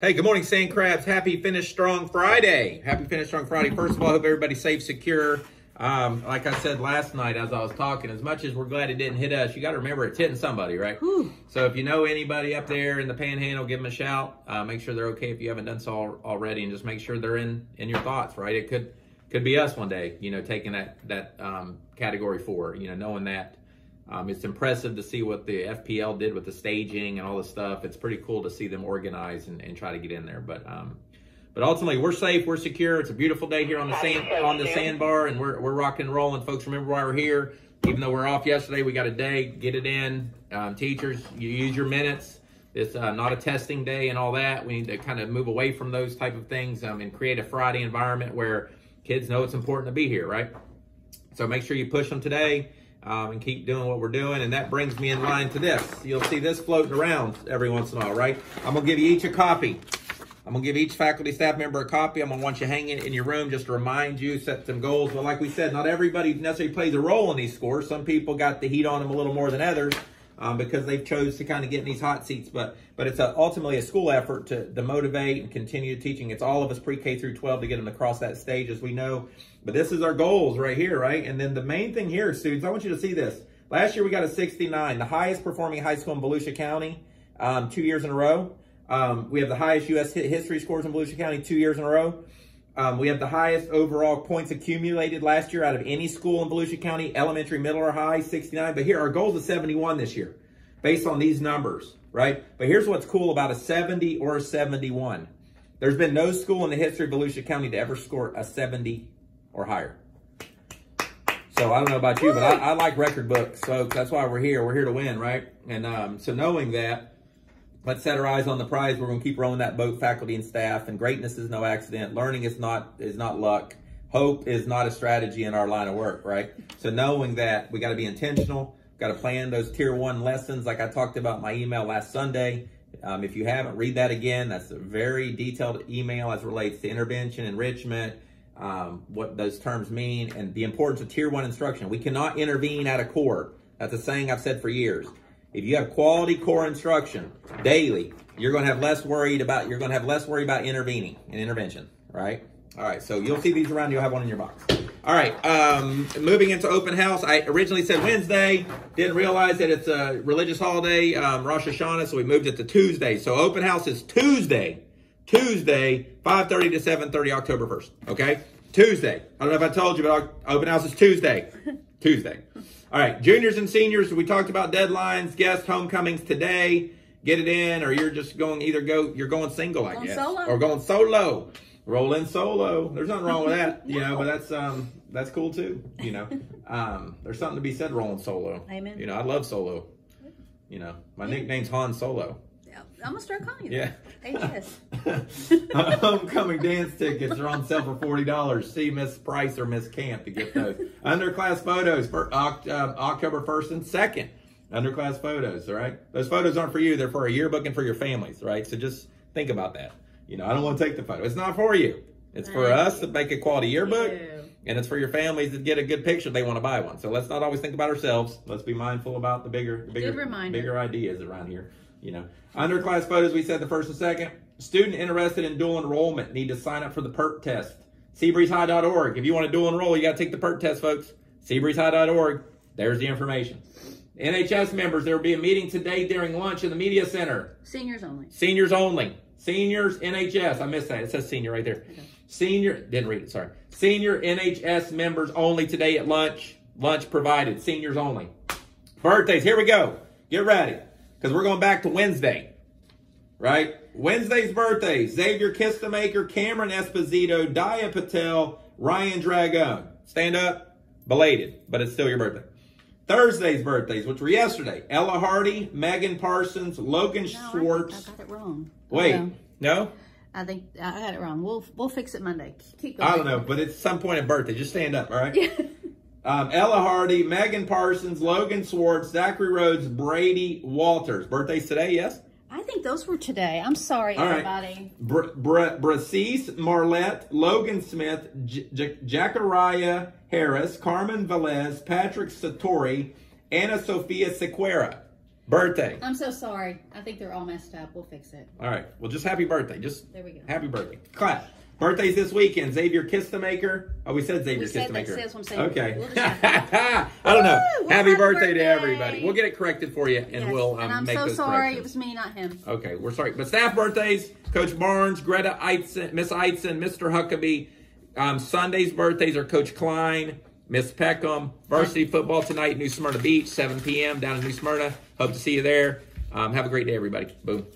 Hey, good morning, Sand Crabs. Happy Finish Strong Friday. Happy Finish Strong Friday. First of all, I hope everybody's safe, secure. Um, like I said last night as I was talking, as much as we're glad it didn't hit us, you got to remember it's hitting somebody, right? Whew. So if you know anybody up there in the panhandle, give them a shout. Uh, make sure they're okay if you haven't done so al- already, and just make sure they're in in your thoughts, right? It could could be us one day, you know, taking that that um, category four, you know, knowing that. Um, it's impressive to see what the FPL did with the staging and all the stuff. It's pretty cool to see them organize and, and try to get in there. But um, but ultimately, we're safe, we're secure. It's a beautiful day here on the sand on the sandbar, and we're we're rocking and rolling. Folks, remember why we're here. Even though we're off yesterday, we got a day. Get it in. Um, teachers, you use your minutes. It's uh, not a testing day and all that. We need to kind of move away from those type of things um, and create a Friday environment where kids know it's important to be here, right? So make sure you push them today um, and keep doing what we're doing. And that brings me in line to this. You'll see this floating around every once in a while, right? I'm going to give you each a copy. I'm going to give each faculty staff member a copy. I'm going to want you hanging in your room just to remind you, set some goals. But like we said, not everybody necessarily plays a role in these scores. Some people got the heat on them a little more than others. Um, because they've chose to kind of get in these hot seats. But but it's a, ultimately a school effort to, to motivate and continue teaching. It's all of us pre-K through 12 to get them across that stage as we know. But this is our goals right here, right? And then the main thing here, students, I want you to see this. Last year we got a 69, the highest performing high school in Volusia County, um, two years in a row. Um, we have the highest U.S. history scores in Volusia County two years in a row. Um, we have the highest overall points accumulated last year out of any school in Volusia County, elementary, middle, or high, 69. But here, our goal is a 71 this year, based on these numbers, right? But here's what's cool about a 70 or a 71. There's been no school in the history of Volusia County to ever score a 70 or higher. So I don't know about you, but I, I like record books, folks. That's why we're here. We're here to win, right? And um, so knowing that, let's set our eyes on the prize. We're going to keep rowing that boat, faculty and staff. And greatness is no accident. Learning is not is not luck. Hope is not a strategy in our line of work, right? So knowing that, we got to be intentional. Got to plan those tier one lessons, like I talked about my email last Sunday. Um, if you haven't, read that again. That's a very detailed email as relates to intervention, enrichment, um, what those terms mean, and the importance of tier one instruction. We cannot intervene at a core. That's a saying I've said for years. If you have quality core instruction daily, you're going to have less worried about you're going to have less worry about intervening and intervention, right? All right, so you'll see these around. You'll have one in your box. All right, um, moving into open house. I originally said Wednesday. Didn't realize that it's a religious holiday, um, Rosh Hashanah, so we moved it to Tuesday. So open house is Tuesday, Tuesday, 5:30 to 7:30, October 1st. Okay, Tuesday. I don't know if I told you, but open house is Tuesday, Tuesday. All right, juniors and seniors. We talked about deadlines, guest homecomings today. Get it in, or you're just going either go. You're going single, I Going guess, solo. or going solo. Roll in solo. There's nothing wrong with that, you know. But that's um that's cool too, you know. um, there's something to be said rolling solo. Amen. You know, I love solo. You know, my nickname's Han Solo. I'm gonna start calling you. Yeah. Hey, HS. Homecoming dance tickets are on sale for forty dollars. See Miss Price or Miss Camp to get those. Underclass photos for um, October first and second. Underclass photos, all right. Those photos aren't for you; they're for a yearbook and for your families, right? So just think about that. You know, I don't want to take the photo. It's not for you. It's for us to make a quality yearbook, and it's for your families to get a good picture. They want to buy one. So let's not always think about ourselves. Let's be mindful about the bigger, the bigger, bigger ideas around here. You know, underclass photos. We said the first and second. Student interested in dual enrollment need to sign up for the PERT test. SeabreezeHigh.org. If you want to dual enroll, you got to take the PERT test, folks. SeabreezeHigh.org. There's the information. NHS members, there will be a meeting today during lunch in the media center. Seniors only. Seniors only. Seniors NHS. I missed that. It says senior right there. Okay. Senior didn't read it. Sorry. Senior NHS members only today at lunch. Lunch provided. Seniors only. Birthdays. Here we go. Get ready because we're going back to Wednesday. Right. Wednesday's birthdays: Xavier Kistemaker, Cameron Esposito, Dia Patel, Ryan Dragon. Stand up. Belated, but it's still your birthday. Thursday's birthdays, which were yesterday: Ella Hardy, Megan Parsons, Logan No, Schwartz. I, got it wrong. Wait, oh, Hold no? I think I had it wrong. We'll we'll fix it Monday. Keep going. I don't know, but it's some point in birthday. Just stand up, all right? um, Ella Hardy, Megan Parsons, Logan Swartz, Zachary Rhodes, Brady Walters. Birthdays today, yes? I think those were today. I'm sorry, All right. everybody. Br- Br- Bracis Marlette, Logan Smith, J- J- Jacariah Harris, Carmen Velez, Patrick Satori, Anna Sophia Sequera. Birthday. I'm so sorry. I think they're all messed up. We'll fix it. All right. Well, just happy birthday. Just There we go. happy birthday. Clap. Birthdays this weekend. Xavier Kistemaker. Oh, we said Xavier We said that, Kistemaker. what I'm saying. Okay. We'll I don't know. Woo! Happy, Happy birthday, to everybody. We'll get it corrected for you, and Yes. we'll um, and I'm make so those sorry. corrections. It was me, not him. Okay, we're sorry. But staff birthdays, Coach Barnes, Greta Eitzen, Miss Eitzen, Mr. Huckabee. Um, Sunday's birthdays are Coach Klein, Miss Peckham. Varsity football tonight, New Smyrna Beach, 7 p.m. down in New Smyrna. Hope to see you there. Um, have a great day, everybody. Boom.